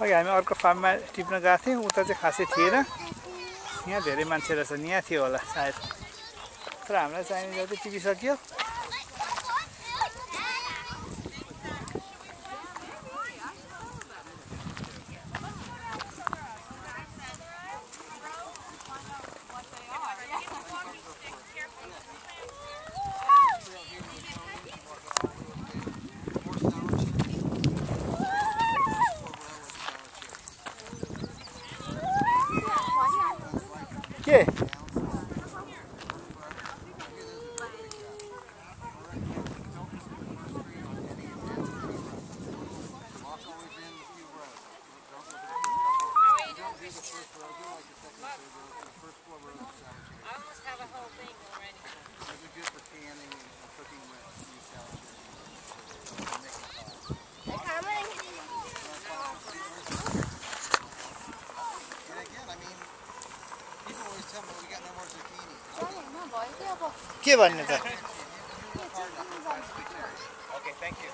अघि हामी अर्को फार्ममा टिप्न गएको थियौँ उता चाहिँ खासै थिएन। यहाँ धेरै मान्छे रहेछ यहाँ थियो होला सायद। तर हामीलाई चाहिने जति टिपिसक्यो के we got no zucchini. Okay, thank you.